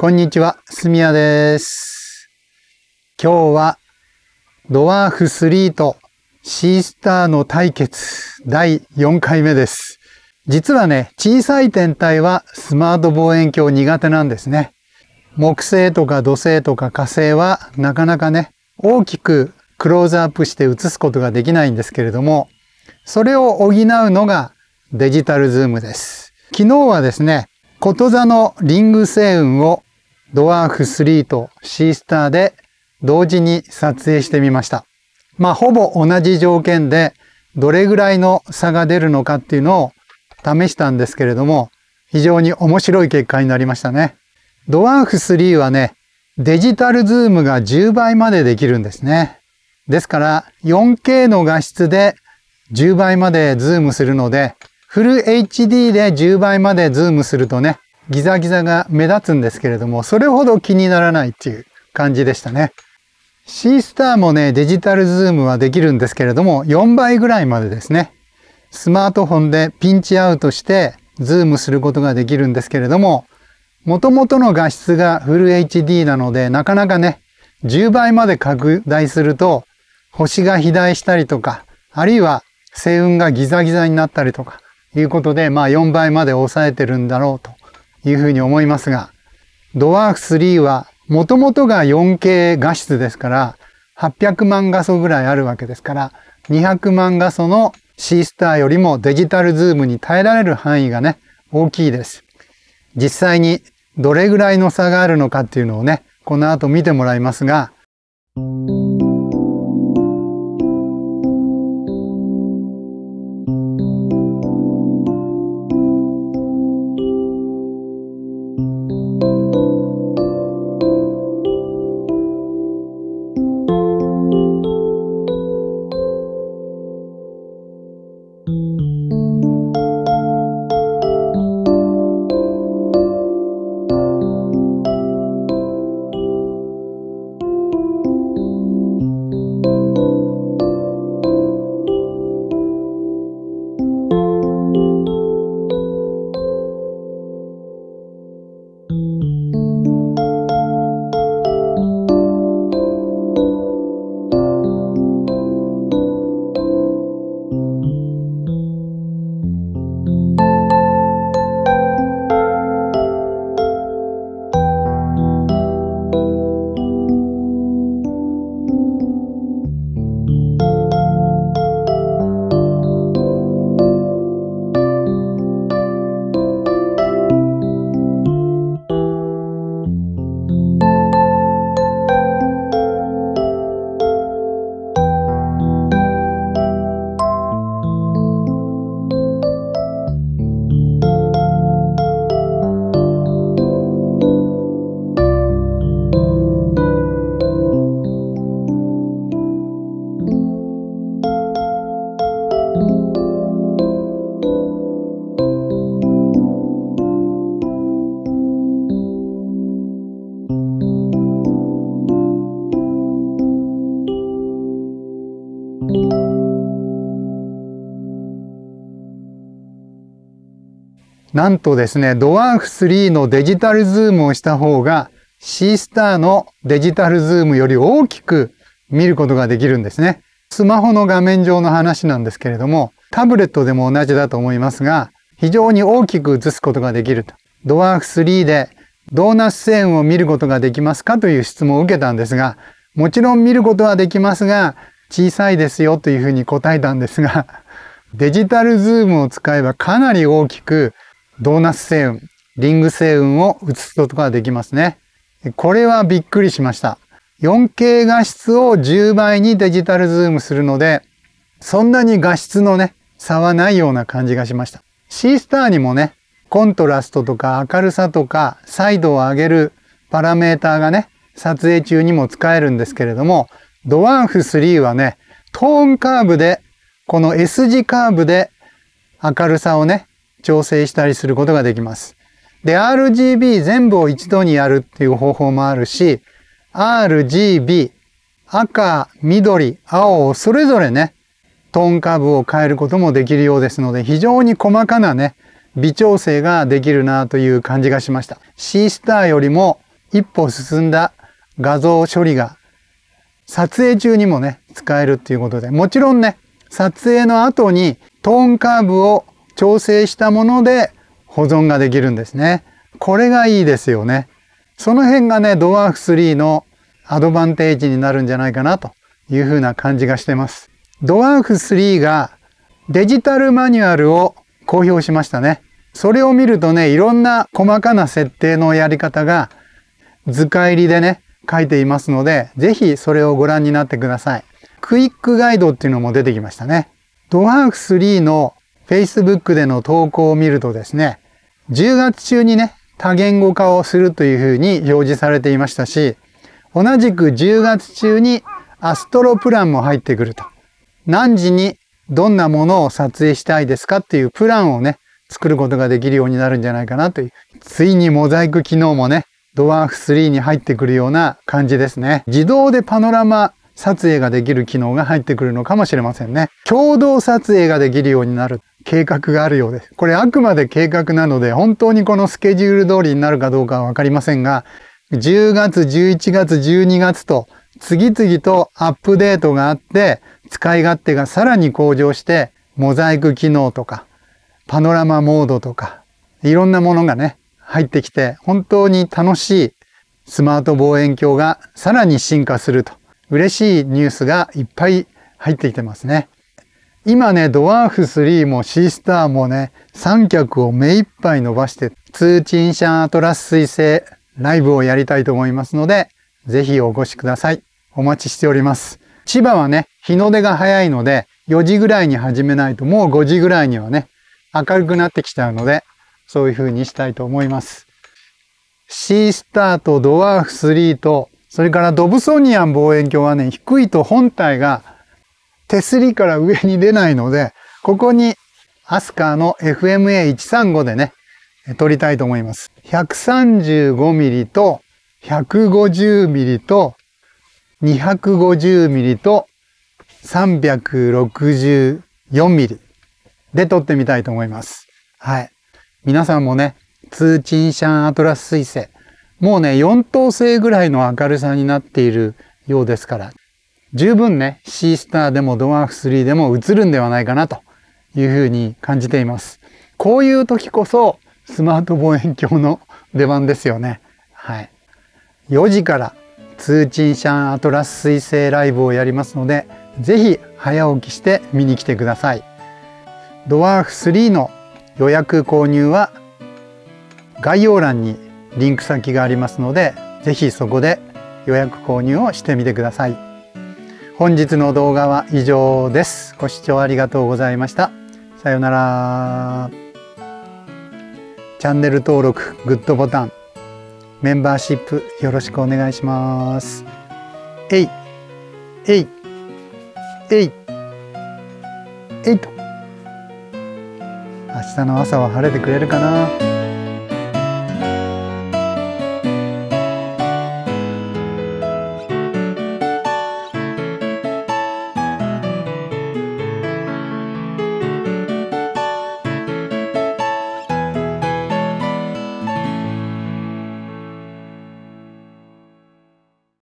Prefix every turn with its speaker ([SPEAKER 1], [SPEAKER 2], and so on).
[SPEAKER 1] こんにちは、すみやです。今日はドワーフ3とシースターの対決第4回目です。実はね、小さい天体はスマート望遠鏡苦手なんですね。木星とか土星とか火星はなかなかね、大きくクローズアップして映すことができないんですけれども、それを補うのがデジタルズームです。昨日はですね、こと座のリング星雲をドワーフ3とシースターで同時に撮影してみました。まあ、ほぼ同じ条件でどれぐらいの差が出るのかっていうのを試したんですけれども、非常に面白い結果になりましたね。 DWARF 3はね、デジタルズームが10倍までできるんですね。ですから 4K の画質で10倍までズームするので、フル HD で10倍までズームするとね、ギザギザが目立つんですけれども、それほど気にならないっていう感じでしたね。 Seestarもね、デジタルズームはできるんですけれども、4倍ぐらいまでですね。スマートフォンでピンチアウトしてズームすることができるんですけれども、元々の画質がフル HD なので、なかなかね、10倍まで拡大すると、星が肥大したりとか、あるいは星雲がギザギザになったりとか、いうことで、まあ4倍まで抑えてるんだろうというふうに思いますが、ドワーフ3は元々が 4K 画質ですから、800万画素ぐらいあるわけですから、200万画素の C スターよりもデジタルズームに耐えられる範囲がね、大きいです。実際にどれぐらいの差があるのかっていうのをね、この後見てもらいますが、なんとですね、ドワーフ3のデジタルズームをした方が C スターのデジタルズームより大きく見ることができるんですね。スマホの画面上の話なんですけれども、タブレットでも同じだと思いますが、非常に大きく映すことができると。ドワーフ3でドーナツ星雲を見ることができますかという質問を受けたんですが、もちろん見ることはできますが、小さいですよというふうに答えたんですが、デジタルズームを使えばかなり大きくドーナツ星雲、リング星雲を映すことができますね。これはびっくりしました。4K 画質を10倍にデジタルズームするので、そんなに画質のね、差はないような感じがしました。C スターにもね、コントラストとか明るさとか彩度を上げるパラメーターがね、撮影中にも使えるんですけれども、ドワーフ3はね、トーンカーブで、この S 字カーブで明るさをね、調整したりすることができます。で、RGB 全部を一度にやるっていう方法もあるし、RGB、赤、緑、青をそれぞれね、トーンカーブを変えることもできるようですので、非常に細かなね、微調整ができるなという感じがしました。C スターよりも一歩進んだ画像処理が撮影中にもね、使えるっていうことで、もちろんね、撮影の後にトーンカーブを調整したもので保存ができるんですね。これがいいですよね。その辺がね、ドワーフ3のアドバンテージになるんじゃないかなというふうな感じがしてます。ドワーフ3がデジタルマニュアルを公表しましたね。それを見るとね、いろんな細かな設定のやり方が図解入りでね、書いていますので、ぜひそれをご覧になってください。クイックガイドっていうのも出てきましたね。ドワーフ3の Facebook での投稿を見るとですね、10月中にね、多言語化をするというふうに表示されていましたし、同じく10月中にアストロプランも入ってくると。何時にどんなものを撮影したいですかっていうプランをね、作ることができるようになるんじゃないかなという。ついにモザイク機能もね、ドワーフ3に入ってくるような感じですね。自動でパノラマ撮影ができる機能が入ってくるのかもしれませんね。共同撮影ができるようになる計画があるようです。これあくまで計画なので、本当にこのスケジュール通りになるかどうかはわかりませんが、10月、11月、12月と次々とアップデートがあって、使い勝手がさらに向上して、モザイク機能とか、パノラマモードとか、いろんなものがね、入ってきて、本当に楽しいスマート望遠鏡がさらに進化すると、嬉しいニュースがいっぱい入ってきてますね。今ね、ドワーフ3もシースターもね、三脚を目いっぱい伸ばして、通賃シャンアトラス彗星ライブをやりたいと思いますので、ぜひお越しください。お待ちしております。千葉はね、日の出が早いので、4時ぐらいに始めないともう5時ぐらいにはね、明るくなってきちゃうので、そういう風にしたいと思います。シースターとドワーフ3と、それからドブソニアン望遠鏡はね、低いと本体が手すりから上に出ないので、ここにアスカーの FMA135 でね、撮りたいと思います。135ミリと150ミリと250ミリと364ミリで撮ってみたいと思います。はい。皆さんもね、通賃シャンアトラス彗星、もうね、4等星ぐらいの明るさになっているようですから、十分ね、シースターでもドワーフ3でも映るんではないかなというふうに感じています。こういう時こそスマート望遠鏡の出番ですよね。はい。4時から通賃シャンアトラス彗星ライブをやりますので、ぜひ早起きして見に来てください。ドワーフ3の予約購入は概要欄にリンク先がありますので、ぜひそこで予約購入をしてみてください。本日の動画は以上です。ご視聴ありがとうございました。さようなら。チャンネル登録、グッドボタン、メンバーシップよろしくお願いします。えい、えい、えい、えいと。明日の朝は晴れてくれるかな